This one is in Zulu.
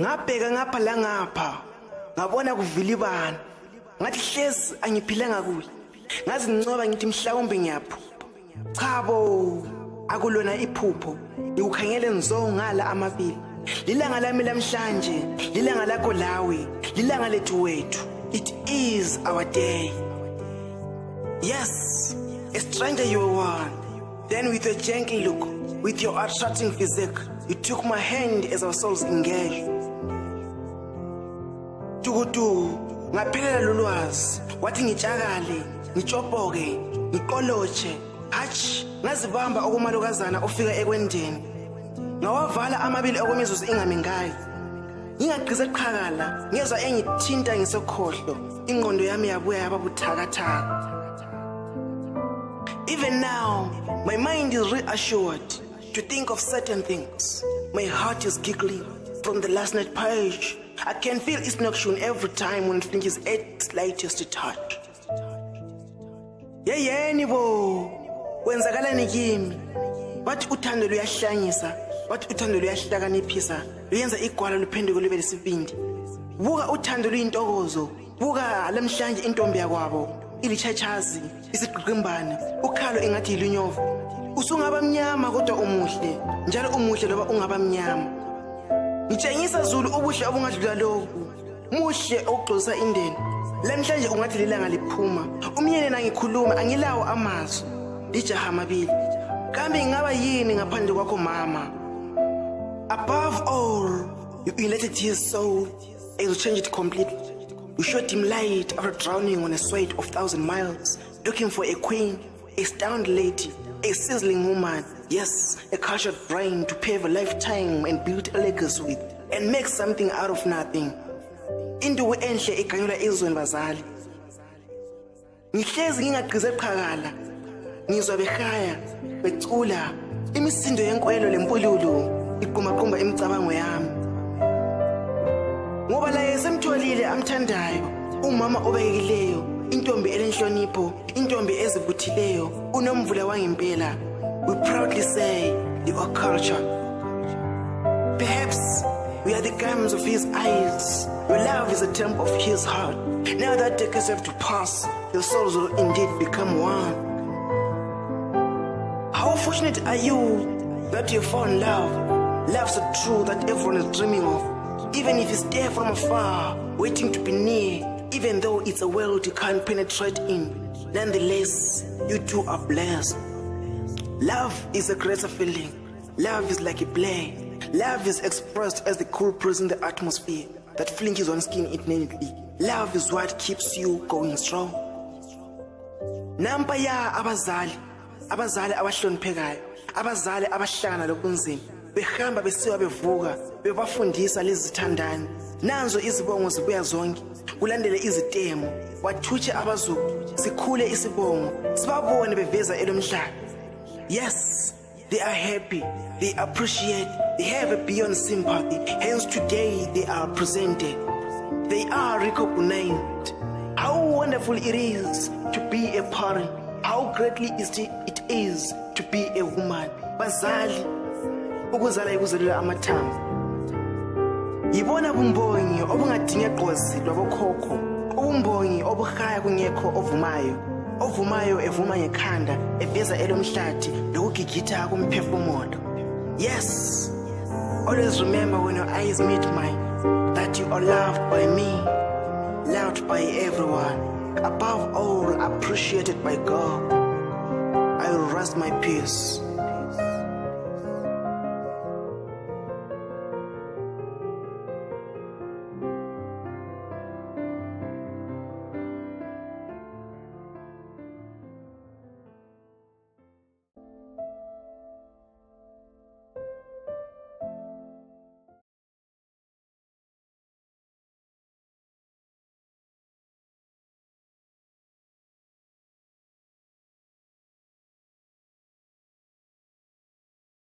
ngabheka ngapha la ngapha. Ngabona kuvila ibani ngathi hlezi angiphilanga kuhle ngazi ngincoba ngithi mhlawumbe ngiyaphupha. Cha bo akulona iphupho. Ngikukhangele ngizongala amabili. Lilanga lami lamhlanje lilanga lakho lawe lilanga lethu wethu. It is our day. Yes a stranger you are one. Then with your gentle look with your attracting physique you took my hand as our souls engaged ngaphelela lolwazi wathi ngitshakale ngitshopoke hatshi ngazibamba okumalokazana ofika ekwendeni. Ngawavala amabili okwemizuzu ngingagqize qhakala ngezwa engithinta ngisekhohlo. Ingqondo yami yabuya even now my mind is reassured to think of certain things. My heart is giggling from the last night page i can feel its noction every time when it thinks at its lightest touch. Yeyeni bo kwenzakalani kimi bathi uthando luyahlanyisa bathi uthando luyahlakaniphisa luyenza igwala luphenduke lube lesibindi. Buka uthando luyintokozo buka lamhlanje intombi yakwabo ilitshatshazi isigqiqimbane ukhalo ingathi yilunyova usungaba mnyama kodwa umuhle njalo umuhle loba ungaba mnyama ngitshengisa zulu ubuhle obungadlula lokhu muhle okugxoza indeni. Lamhlanje ungathi lilanga liphuma. Umyeni nangikhuluma angilawo amazwi. Lijaha amabili kambe ngingaba yini ngaphandle kwakho mama? Above all you elected his soul. And you changed it completely. You showed him light after drowning on a sweat of thousand miles looking for a queen. A stoned lady a sizzling woman yes a cultured brain to pave a lifetime and build a legacy with and make something out of nothing. Induku enhle iganyulwa ezweni bazali ngihlezi ngingagqize qhakala ngizwa behaya becula imisindo yenkwelo lempululu iqumaqumba imicabango yami. Ngoba laye semtholile amthandayo umama obekekileyo intombi elenhlonipho intombi ezibuthileyo unomvula wangempela. We proudly say the culture perhaps we are the gems of his eyes. Your love is a temple of his heart. Now that decades have to pass your souls will indeed become one. How fortunate are you that you found love? Love so true that everyone is dreaming of. Even if it's there from afar waiting to be near even though it's a world you can't penetrate in nonetheless you two are blessed. Love is a greater feeling. Love is like a play love is expressed as the cool breeze in the atmosphere. That flinches on skin infinitely love is what keeps you going strong. Nampa ya abazali. Abazali abahloniphekayo. Abazali abahlangana lobunzima behamba besiwa bevuka bebafundisa lezi nanzo izibongo zibuya zonke kulandele izitemo wathutshe abazukulu sikhule isibongo sibabone beveza elomhlaba. Yes they are happy they appreciate they have a beyond sympathy. Hence today they are presented. They are recognized. How wonderful it is to be a parent. How greatly it is to be a woman. Bazali ukuzala ikuzelela amathambo yibona bumbongi obungadinge gqozi lwabokhokho ubumbongi obuhaya kungekho ovumayo ovumayo evuma ngekhanda eveza elomhlathi lokugigitha kumphefumulo. Yes always remember when your eyes meet mine that you are loved by me loved by everyone above all appreciated by god. I will rest my peace.